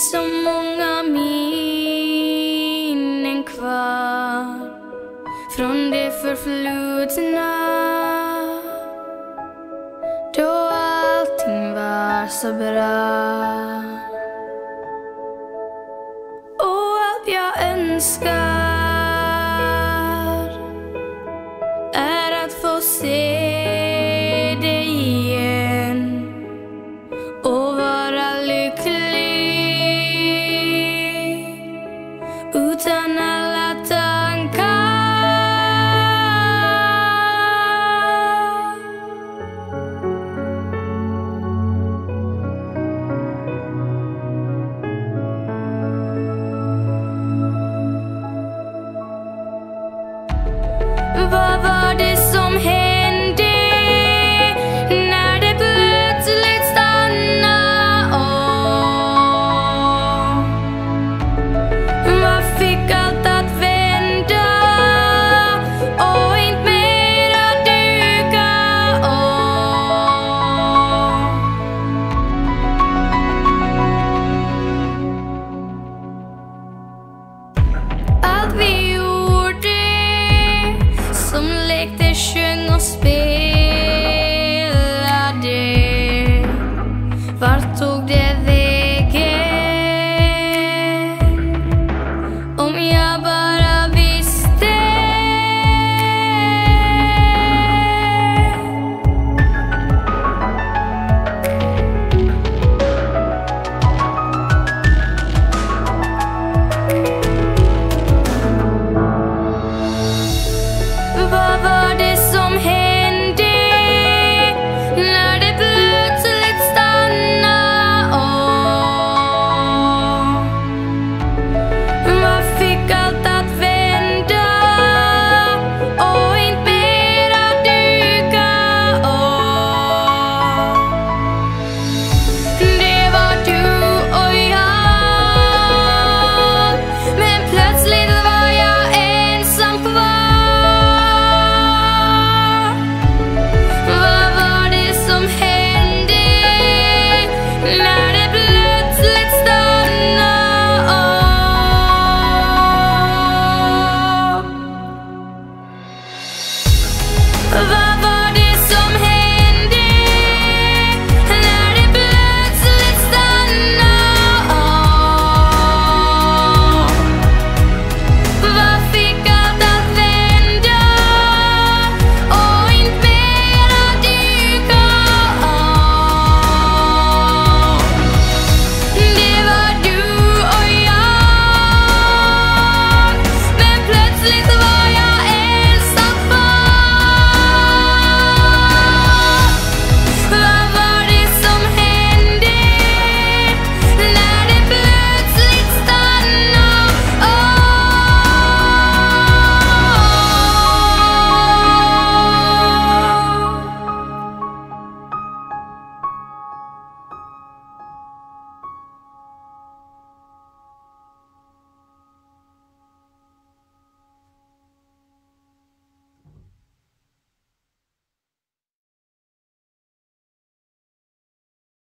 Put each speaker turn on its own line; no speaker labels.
finns så många minnen kvar från det förflutna. Då allting var så bra. Och allt jag önskar spelade Vart